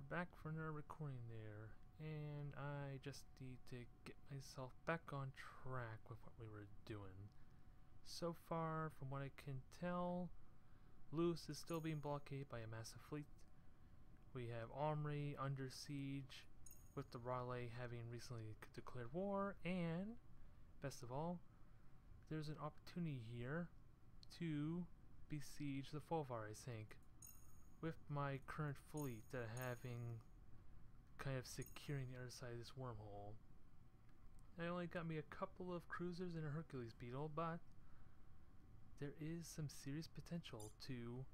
we're back for another recording there, and I just need to get myself back on track with what we were doing. So far, from what I can tell, Lewis is still being blockaded by a massive fleet. We have Omri under siege, with the Raleigh having recently declared war, and, best of all, there's an opportunity here to besiege the Vulfar, I think with my current fleet that having kind of securing the other side of this wormhole. I only got me a couple of cruisers and a Hercules Beetle, but there is some serious potential to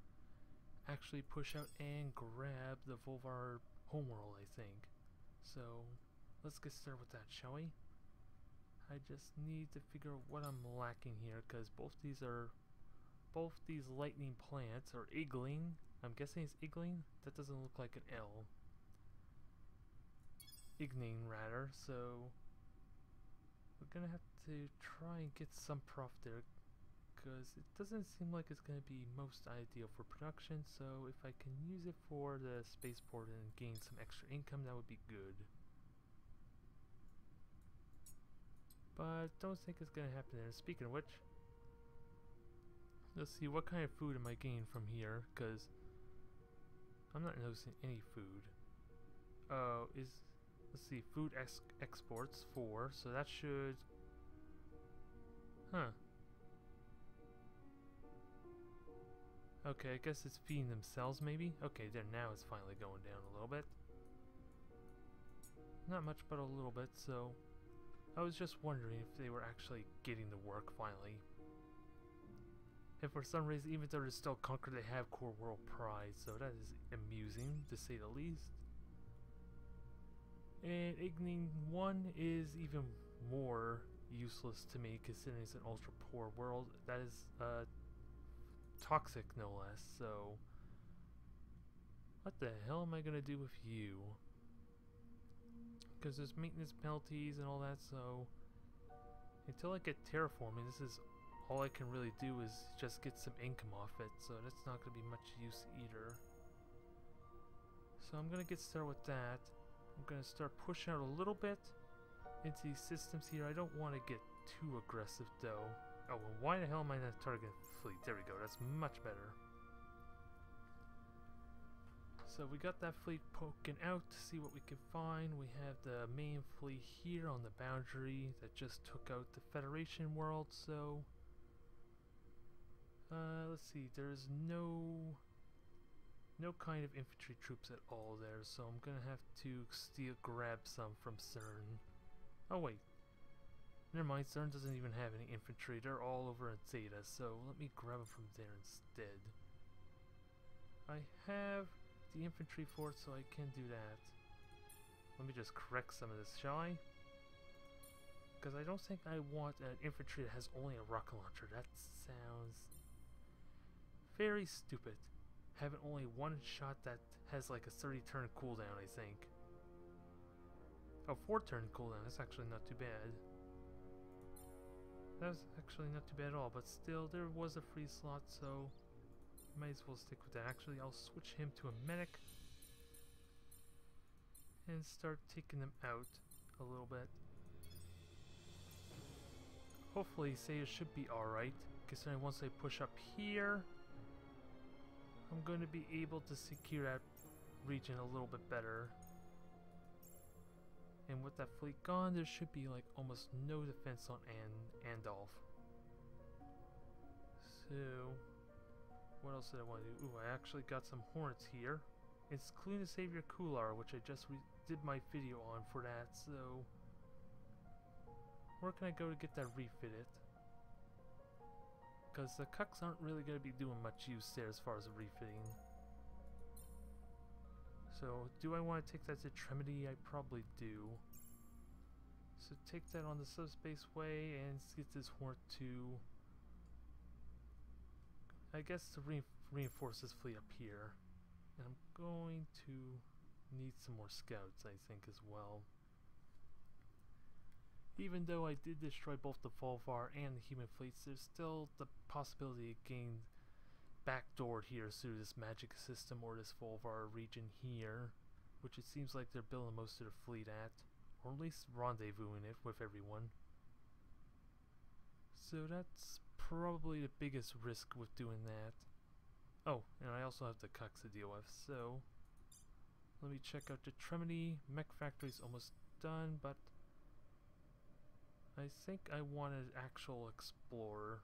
actually push out and grab the Vulfar homeworld, I think. So let's get started with that, shall we? I just need to figure out what I'm lacking here, because both these are both these lightning plants are igling I'm guessing it's Igling? That doesn't look like an L. Igning, rather, so... We're gonna have to try and get some profit there, because it doesn't seem like it's gonna be most ideal for production, so if I can use it for the spaceport and gain some extra income, that would be good. But don't think it's gonna happen there. Speaking of which, let's see what kind of food am I getting from here, because I'm not noticing any food. Oh, uh, is let's see, food ex exports four, so that should, huh? Okay, I guess it's feeding themselves, maybe. Okay, there now it's finally going down a little bit. Not much, but a little bit. So, I was just wondering if they were actually getting the work finally. And for some reason, even though they're still conquered, they have core world pride, so that is amusing, to say the least. And Igning 1 is even more useless to me, considering it's an ultra poor world. That is, uh, toxic, no less, so... What the hell am I gonna do with you? Because there's maintenance penalties and all that, so... Until I get terraforming, this is all I can really do is just get some income off it, so that's not going to be much use either. So I'm going to get started with that. I'm going to start pushing out a little bit into these systems here. I don't want to get too aggressive though. Oh, well, why the hell am I not targeting fleet? There we go, that's much better. So we got that fleet poking out to see what we can find. We have the main fleet here on the boundary that just took out the Federation world, so uh, let's see, there's no no kind of infantry troops at all there, so I'm gonna have to steal grab some from CERN. Oh wait, never mind, CERN doesn't even have any infantry, they're all over at Zeta, so let me grab them from there instead. I have the infantry fort, so I can do that. Let me just correct some of this, shall I? Because I don't think I want an infantry that has only a rocket launcher. That sounds very stupid. Having only one shot that has like a 30 turn cooldown, I think. A 4 turn cooldown, that's actually not too bad. That's actually not too bad at all, but still, there was a free slot, so might as well stick with that. Actually, I'll switch him to a medic and start taking them out a little bit. Hopefully, Saya should be alright, considering once I push up here, I'm going to be able to secure that region a little bit better. And with that fleet gone, there should be like almost no defense on An Andolf. So, what else did I want to do? Ooh, I actually got some Hornets here. It's Cluna Savior Chular, which I just did my video on for that, so... Where can I go to get that refitted? Because the Kucks aren't really going to be doing much use there as far as refitting. So, do I want to take that to Tremedy? I probably do. So take that on the subspace way and get this horn to... I guess to re reinforce this fleet up here. And I'm going to need some more scouts, I think, as well. Even though I did destroy both the Vulfar and the human fleets, there's still the possibility of getting backdoored here through this magic system or this Vulfar region here which it seems like they're building most of the fleet at, or at least rendezvousing it with everyone. So that's probably the biggest risk with doing that. Oh, and I also have the Kucks to deal with, so let me check out the Tremity. Mech Factory's almost done, but I think I want an actual explorer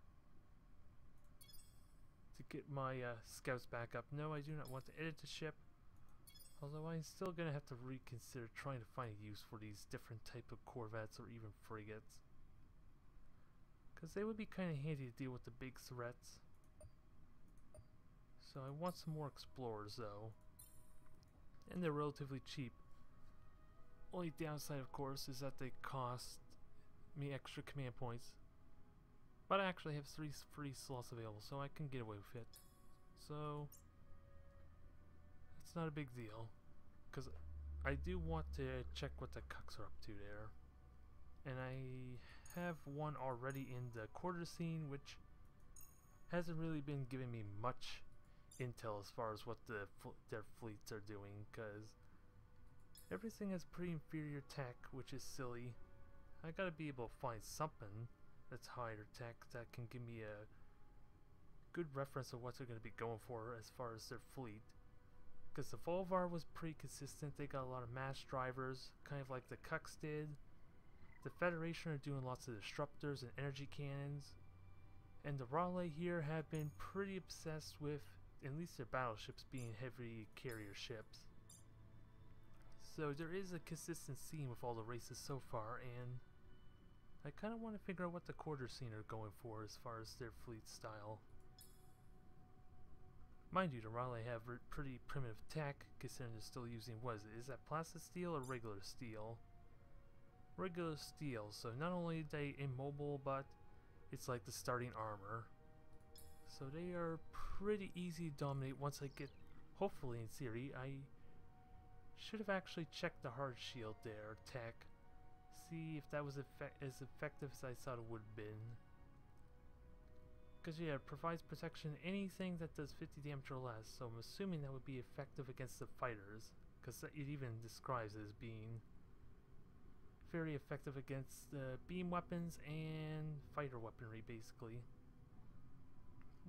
to get my uh, scouts back up. No, I do not want to edit the ship. Although I'm still going to have to reconsider trying to find a use for these different type of corvettes or even frigates. Because they would be kind of handy to deal with the big threats. So I want some more explorers though. And they're relatively cheap. Only downside of course is that they cost me extra command points. But I actually have three free slots available so I can get away with it. So it's not a big deal. Because I do want to check what the Kucks are up to there. And I have one already in the quarter scene, which hasn't really been giving me much intel as far as what the fl their fleets are doing, because everything has pretty inferior tech, which is silly. I gotta be able to find something that's higher tech that can give me a good reference of what they're going to be going for as far as their fleet. Because the Vulfar was pretty consistent. They got a lot of mass drivers, kind of like the Kucks did. The Federation are doing lots of disruptors and energy cannons. And the Raleigh here have been pretty obsessed with at least their battleships being heavy carrier ships. So there is a consistent theme with all the races so far, and I kind of want to figure out what the quarter scene are going for as far as their fleet style. Mind you, the Raleigh have pretty primitive tech, considering they're still using, what is it, is that plastic steel or regular steel? Regular steel, so not only they immobile, but it's like the starting armor. So they are pretty easy to dominate once I get, hopefully in theory, I should have actually checked the hard shield there, tech. See if that was effect as effective as I thought it would have been. Because yeah, it provides protection anything that does 50 damage or less, so I'm assuming that would be effective against the fighters, because it even describes it as being very effective against the beam weapons and fighter weaponry, basically.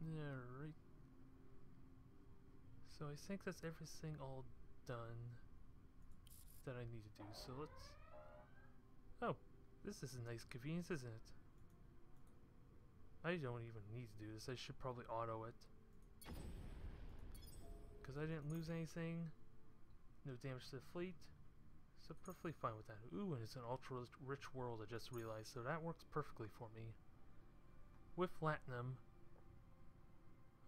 Alright. So I think that's everything all done that I need to do, so let's... Oh, this is a nice convenience, isn't it? I don't even need to do this. I should probably auto it. Because I didn't lose anything. No damage to the fleet. So perfectly fine with that. Ooh, and it's an ultra rich world I just realized. So that works perfectly for me. With Latinum.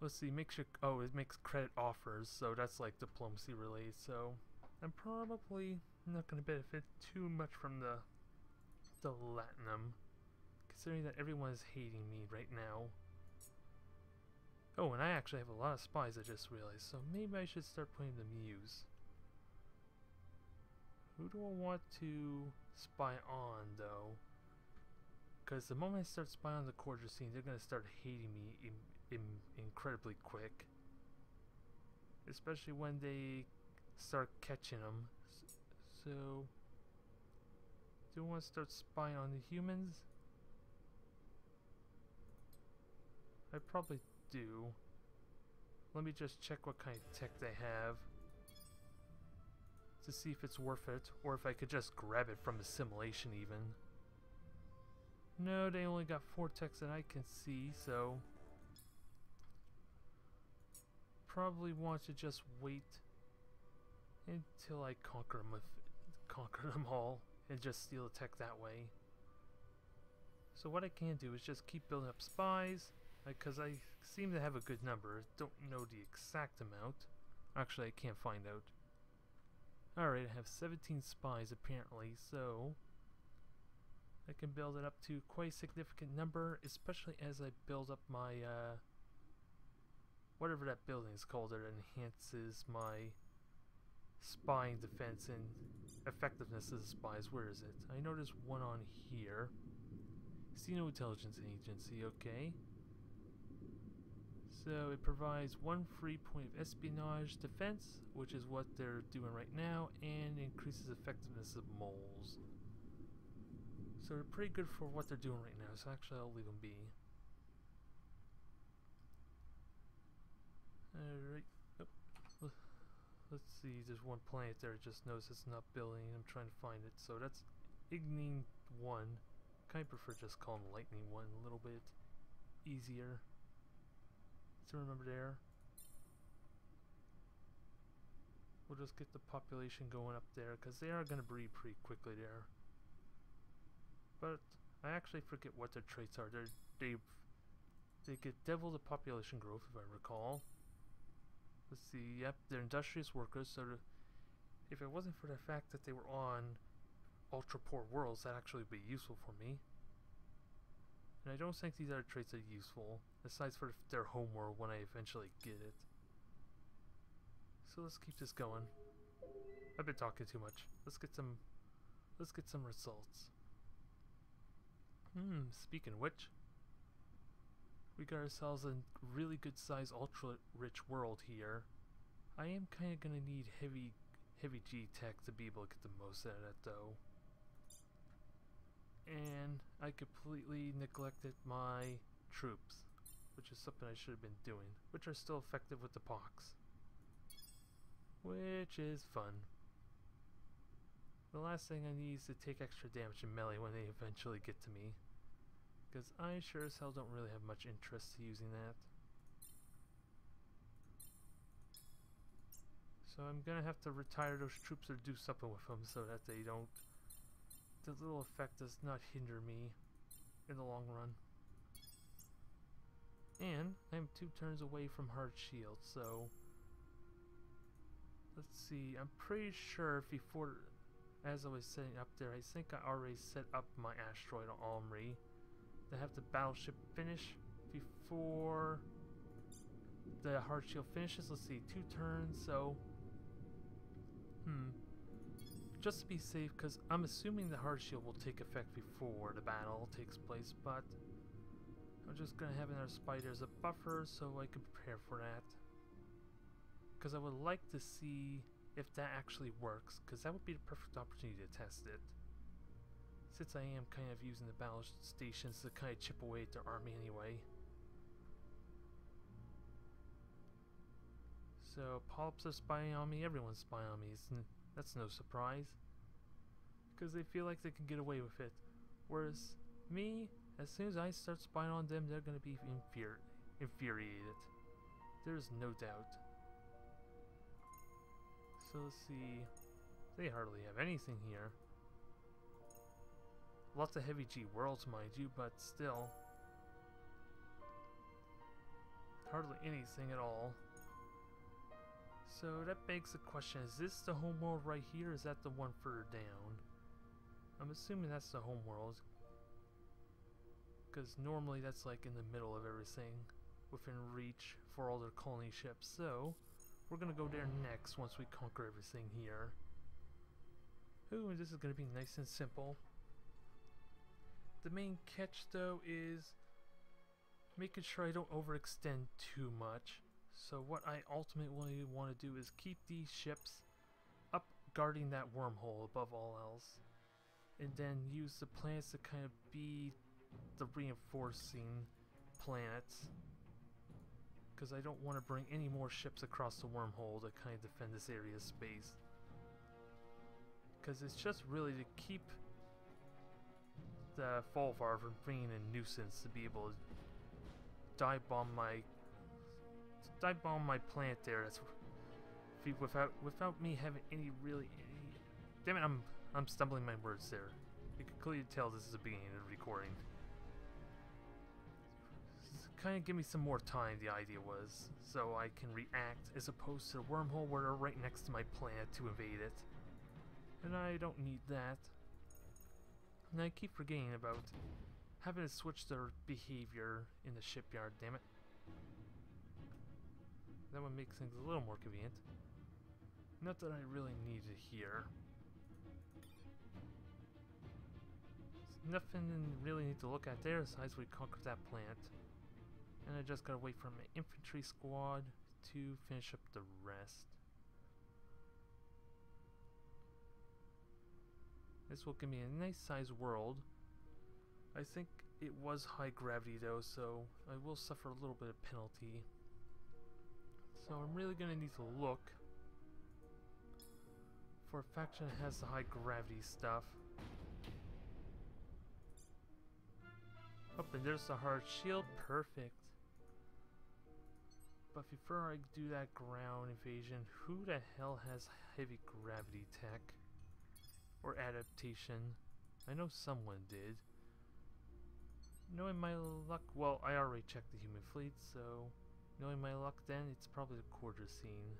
Let's see, makes your oh, it makes credit offers, so that's like diplomacy related, so I'm probably not gonna benefit too much from the the Latinum considering that everyone is hating me right now. Oh, and I actually have a lot of spies, I just realized, so maybe I should start playing the Muse. Who do I want to spy on, though? Because the moment I start spying on the quarter scene, they're going to start hating me in, in, incredibly quick. Especially when they start catching them. So, do I want to start spying on the humans? I probably do. Let me just check what kind of tech they have to see if it's worth it, or if I could just grab it from assimilation even. No, they only got four techs that I can see, so probably want to just wait until I conquer them with conquer them all and just steal tech that way. So what I can do is just keep building up spies because I seem to have a good number. Don't know the exact amount. Actually, I can't find out. Alright, I have 17 spies apparently, so I can build it up to quite a significant number, especially as I build up my, uh, whatever that building is called that enhances my spying defense and effectiveness of spies. Where is it? I there's one on here. Xeno Intelligence Agency, okay. So it provides one free point of espionage defense, which is what they're doing right now, and increases effectiveness of moles. So they're pretty good for what they're doing right now, so actually I'll leave them be. Alright. Let's see, there's one planet there, just notice it's not building, I'm trying to find it, so that's Ignine 1. Kind of prefer just calling Lightning 1 a little bit easier to remember there. We'll just get the population going up there, because they are going to breed pretty quickly there. But I actually forget what their traits are. They're, they they get double the population growth, if I recall. Let's see, yep, they're industrious workers, so if it wasn't for the fact that they were on ultra poor worlds, that actually would be useful for me. And I don't think these other traits are useful, aside for their homeworld when I eventually get it. So let's keep this going. I've been talking too much. Let's get some let's get some results. Hmm, speaking which, we got ourselves a really good size ultra rich world here. I am kind of going to need heavy heavy G tech to be able to get the most out of it though. And I completely neglected my troops, which is something I should have been doing, which are still effective with the pox. Which is fun. The last thing I need is to take extra damage in melee when they eventually get to me. Because I sure as hell don't really have much interest in using that. So I'm gonna have to retire those troops or do something with them so that they don't... The little effect does not hinder me in the long run. And I'm two turns away from hard shield, so... Let's see, I'm pretty sure before, as I was setting up there, I think I already set up my asteroid on Omri to have the battleship finish before the hard shield finishes. Let's see, two turns, so... Hmm. Just to be safe, because I'm assuming the hard shield will take effect before the battle takes place, but... I'm just going to have another spider as a buffer so I can prepare for that. Because I would like to see if that actually works, because that would be the perfect opportunity to test it since I am kind of using the battle stations to kind of chip away at their army anyway. So, polyps are spying on me, everyone's spying on me, that's no surprise. Because they feel like they can get away with it. Whereas, me, as soon as I start spying on them, they're going to be infuri infuriated. There's no doubt. So let's see, they hardly have anything here. Lots of heavy G worlds, mind you, but still. Hardly anything at all. So that begs the question, is this the home world right here, is that the one further down? I'm assuming that's the home world. Because normally that's like in the middle of everything, within reach for all their colony ships. So, we're gonna go there next once we conquer everything here. Ooh, this is gonna be nice and simple. The main catch though is making sure I don't overextend too much. So what I ultimately want to do is keep these ships up guarding that wormhole above all else. And then use the planets to kind of be the reinforcing planets. Because I don't want to bring any more ships across the wormhole to kind of defend this area's space. Because it's just really to keep Uh, the Vulfar from being a nuisance to be able to dive bomb my dive bomb my plant there. That's without without me having any really any. Damn it! I'm I'm stumbling my words there. You can clearly tell this is the beginning of the recording. Kind of give me some more time. The idea was so I can react as opposed to the wormhole where they're right next to my planet to invade it, and I don't need that. And I keep forgetting about having to switch their behavior in the shipyard, damn it. That would make things a little more convenient. Not that I really need it here. There's nothing really need to look at there besides we conquered that plant. And I just gotta wait for my infantry squad to finish up the rest. This will give me a nice sized world. I think it was high gravity though, so I will suffer a little bit of penalty. So I'm really gonna need to look for a faction that has the high gravity stuff. Oh, and there's the hard shield. Perfect. But before I do that ground invasion, who the hell has heavy gravity tech? Or adaptation? I know someone did. Knowing my luck, well, I already checked the human fleet, so knowing my luck then, it's probably the quarter scene.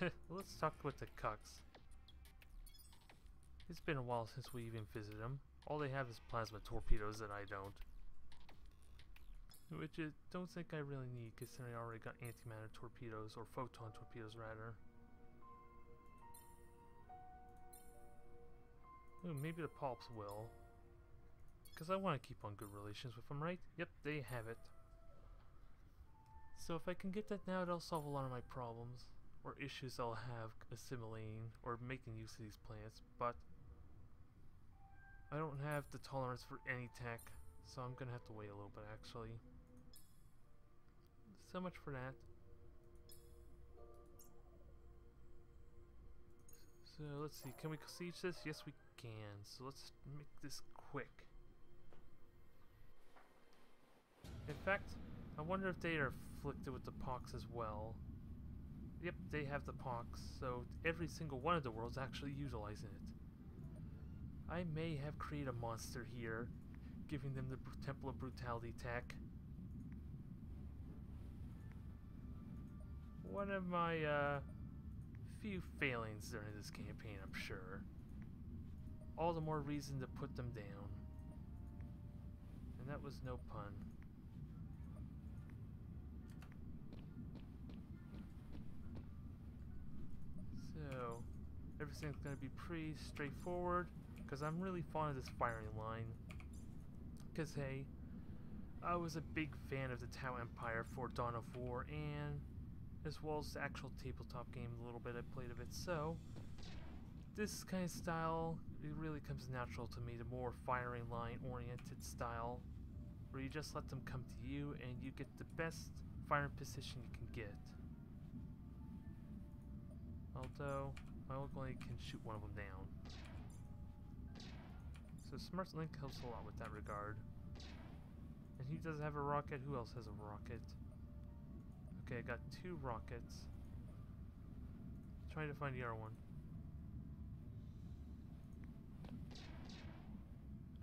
Let's talk with the Kucks. It's been a while since we even visited them. All they have is plasma torpedoes that I don't. Which I don't think I really need considering I already got antimatter torpedoes, or photon torpedoes rather. Ooh, maybe the Polyps will. Because I want to keep on good relations with them, right? Yep, they have it. So if I can get that now, that'll solve a lot of my problems. Or issues I'll have assimilating or making use of these plants, but I don't have the tolerance for any tech, so I'm gonna have to wait a little bit actually. So much for that. So let's see, can we siege this? Yes we can, so let's make this quick. In fact, I wonder if they are afflicted with the pox as well. Yep, they have the pox, so every single one of the worlds actually utilizing it. I may have created a monster here, giving them the Temple of Brutality tech. One of my uh, few failings during this campaign, I'm sure. All the more reason to put them down. And that was no pun. So, everything's going to be pretty straightforward because I'm really fond of this firing line. Because, hey, I was a big fan of the Tau Empire for Dawn of War, and as well as the actual tabletop game, the little bit I played of it. So, this kind of style, it really comes natural to me, the more firing line oriented style, where you just let them come to you and you get the best firing position you can get. Although, I only can shoot one of them down. So Smart Link helps a lot with that regard. And he does have a rocket. Who else has a rocket? Okay, I got two rockets. Trying to find the other one.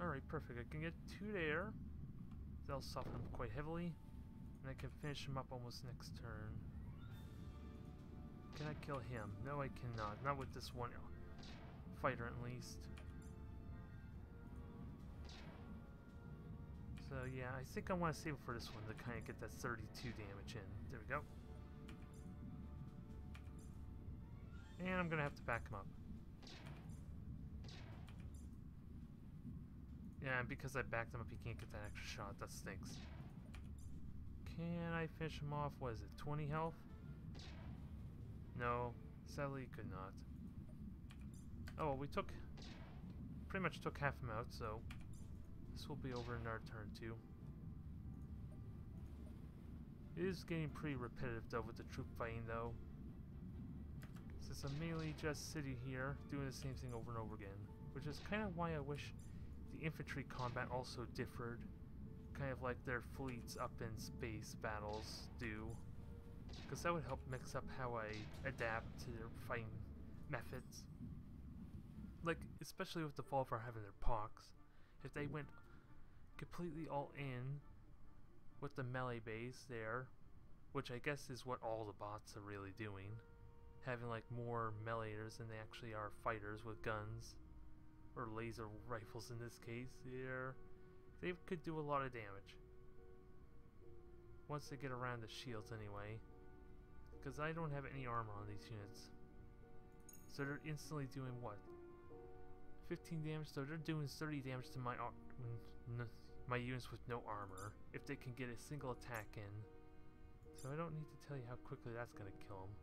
Alright, perfect. I can get two there. That'll soften them quite heavily. And I can finish him up almost next turn. Can I kill him? No, I cannot. Not with this one fighter, at least. So yeah, I think I want to save for this one to kind of get that 32 damage in. There we go. And I'm going to have to back him up. Yeah, and because I backed him up, he can't get that extra shot. That stinks. Can I finish him off? What is it, 20 health? No, sadly could not. Oh, well, we took... Pretty much took half him out, so... This will be over in our turn, too. It is getting pretty repetitive, though, with the troop fighting, though. Since I'm mainly just sitting here, doing the same thing over and over again. Which is kind of why I wish infantry combat also differed. Kind of like their fleets up in space battles do. Because that would help mix up how I adapt to their fighting methods. Like, especially with the Vulfar having their pox. If they went completely all in with the melee base there, which I guess is what all the bots are really doing. Having like more meleeers than they actually are fighters with guns. Or laser rifles in this case. They're, they could do a lot of damage. Once they get around the shields anyway. Because I don't have any armor on these units. So they're instantly doing what? 15 damage, so they're doing 30 damage to my my units with no armor if they can get a single attack in. So I don't need to tell you how quickly that's going to kill them.